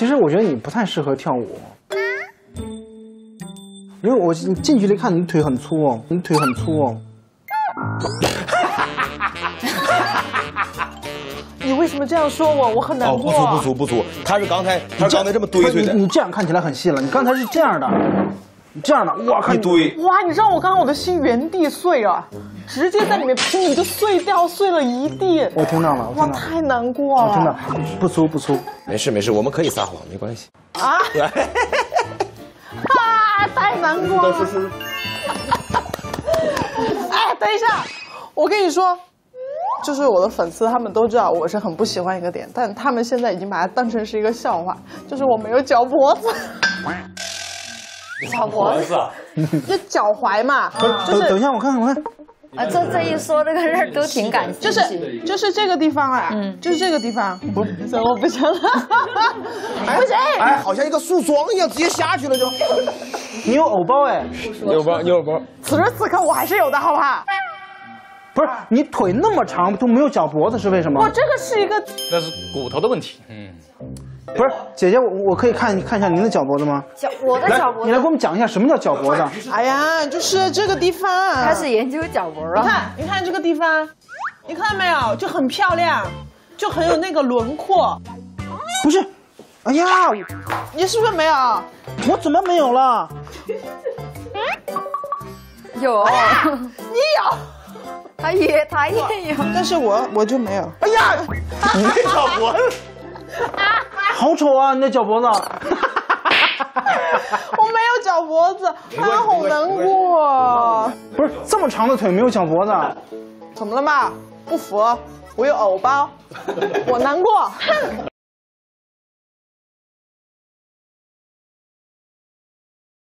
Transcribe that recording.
其实我觉得你不太适合跳舞，因为我近距离看你腿很粗哦，你腿很粗哦。你为什么这样说我？我很难哦，过。不粗不粗不粗，他是刚才他是刚才这么堆堆的，你你这样看起来很细了，你刚才是这样的，你这样的，我靠，一堆。哇，你知道我刚刚我的心原地碎啊，直接在里面砰你就碎掉，碎了一地。我听到了，我哇，太难过了。真的，不粗不粗。没事没事，我们可以撒谎，没关系。啊！啊，太难过了。哎，等一下，我跟你说，就是我的粉丝他们都知道我是很不喜欢一个点，但他们现在已经把它当成是一个笑话，就是我没有脚脖子。脚脖子，就脚踝嘛，就是等等一下，我看看我看。啊，这这一说这个事儿都挺感兴趣。就是就是这个地方啊，就是这个地方，不，我不行了，不行，哎，好像一个树桩一样，直接下去了就。你有藕包哎？有包有包，此时此刻我还是有的，好不好？不是，你腿那么长都没有脚脖子是为什么我？这个是一个那是骨头的问题。嗯，不是，姐姐，我我可以看看一下您的脚脖子吗？脚我的脚脖子你来给我们讲一下什么叫脚脖子。哎呀，就是这个地方。开始研究脚脖了。你看，你看这个地方，你看到没有？就很漂亮，就很有那个轮廓。不是，哎呀，你是不是没有？我怎么没有了？有，你有，他也他也有。但是我我就没有。哎呀，你那脚脖子，好丑啊！你的脚脖子。我没有脚脖子，我，好难过。不是这么长的腿没有脚脖子，怎么了嘛？不服？我有藕包，我难过。